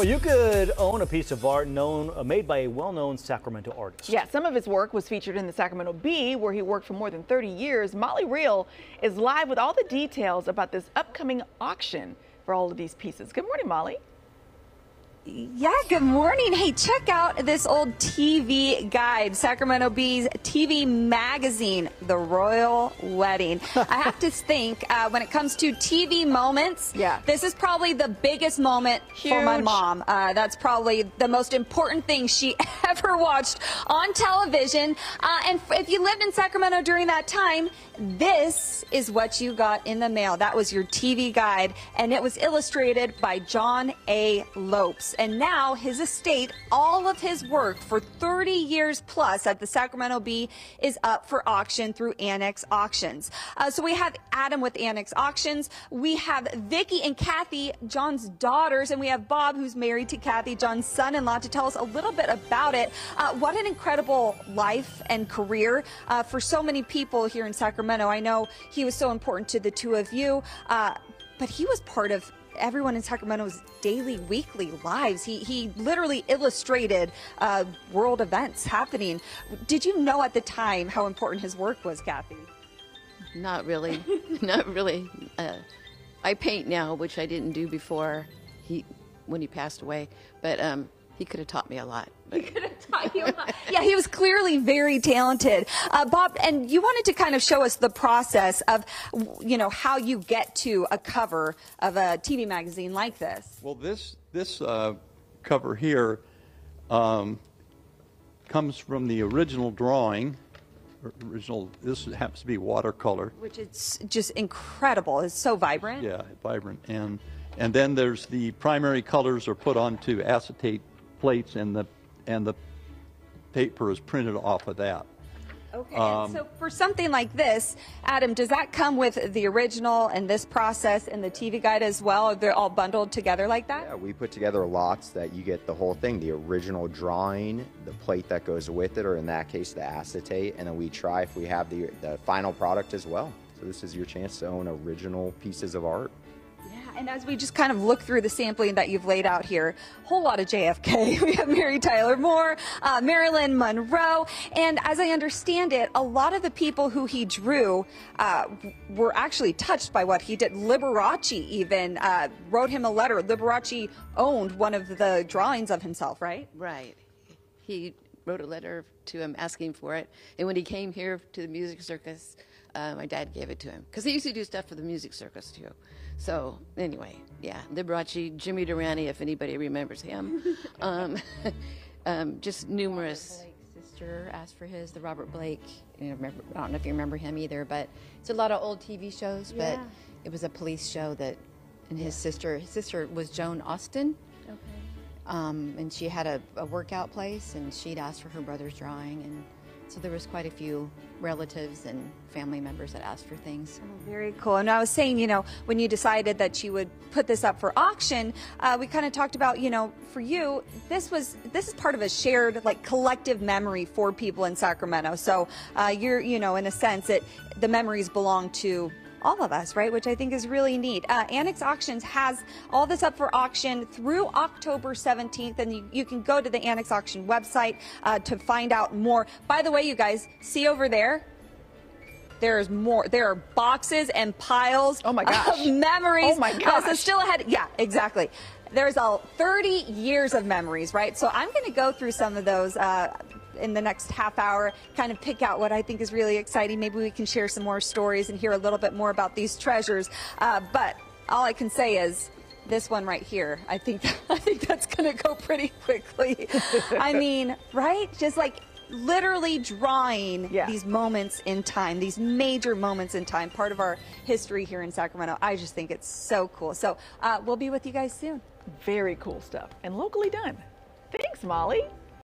Well, you could own a piece of art known uh, made by a well-known Sacramento artist. Yeah, some of his work was featured in the Sacramento Bee, where he worked for more than 30 years. Molly Riehl is live with all the details about this upcoming auction for all of these pieces. Good morning, Molly. Yeah, good morning. Hey, check out this old TV guide, Sacramento Bee's TV magazine, The Royal Wedding. I have to think uh, when it comes to TV moments, Yeah. this is probably the biggest moment for my mom. Uh, that's probably the most important thing she ever watched on television. Uh, and if you lived in Sacramento during that time, this is what you got in the mail. That was your TV guide, and it was illustrated by John A. Lopes. And now his estate, all of his work for 30 years plus at the Sacramento Bee is up for auction through Annex Auctions. Uh, so we have Adam with Annex Auctions. We have Vicky and Kathy, John's daughters, and we have Bob, who's married to Kathy, John's son-in-law, to tell us a little bit about it. Uh, what an incredible life and career uh, for so many people here in Sacramento. I know he was so important to the two of you, uh, but he was part of everyone in Sacramento's daily, weekly lives. He he literally illustrated uh, world events happening. Did you know at the time how important his work was, Kathy? Not really. Not really. Uh, I paint now, which I didn't do before he when he passed away. But um, he could have taught me a lot. He could have taught But yeah, he was clearly very talented. Uh, Bob, and you wanted to kind of show us the process of, you know, how you get to a cover of a TV magazine like this. Well, this, this uh, cover here um, comes from the original drawing. Original, this happens to be watercolor. Which is just incredible. It's so vibrant. Yeah, vibrant. And, and then there's the primary colors are put onto acetate plates and the, and the paper is printed off of that. Okay. Um, so for something like this, Adam, does that come with the original and this process and the TV guide as well? They're all bundled together like that? Yeah, we put together lots that you get the whole thing the original drawing, the plate that goes with it, or in that case, the acetate, and then we try if we have the, the final product as well. So, this is your chance to own original pieces of art. And as we just kind of look through the sampling that you've laid out here, a whole lot of JFK. We have Mary Tyler Moore, uh, Marilyn Monroe, and as I understand it, a lot of the people who he drew uh, were actually touched by what he did. Liberace even uh, wrote him a letter. Liberace owned one of the drawings of himself, right? right, he wrote a letter to him asking for it. And when he came here to the music circus, uh, my dad gave it to him because he used to do stuff for the music circus too. So anyway, yeah, Liberace, Jimmy Durante, if anybody remembers him, um, um, just numerous. Sister asked for his, the Robert Blake. You know, remember, I don't know if you remember him either, but it's a lot of old TV shows. But Yeah. it was a police show that, and his sister, his sister was Joan Austin. Okay. Um, and she had a, a workout place, and she'd asked for her brother's drawing, and so there was quite a few relatives and family members that asked for things. Very cool. And I was saying, you know, when you decided that you would put this up for auction, uh, we kind of talked about, you know, for you, this was this is part of a shared, like, collective memory for people in Sacramento. So uh, you're, you know, in a sense, it the memories belong to all of us, right? Which I think is really neat. Uh, Annex Auctions has all this up for auction through October 17th, and you, you can go to the Annex Auction website uh, to find out more. By the way, you guys, see over there, there's more. There are boxes and piles Oh my gosh. of memories. Oh my Uh, so still ahead. Yeah, exactly. There's all 30 years of memories, right? So I'm going to go through some of those uh, in the next half hour, kind of pick out what I think is really exciting. Maybe we can share some more stories and hear a little bit more about these treasures. Uh, but all I can say is this one right here. I think I think that's going to go pretty quickly. I mean, right? Just like literally drawing Yeah. these moments in time, these major moments in time, part of our history here in Sacramento. I just think it's so cool. So uh, we'll be with you guys soon. Very cool stuff and locally done. Thanks, Molly.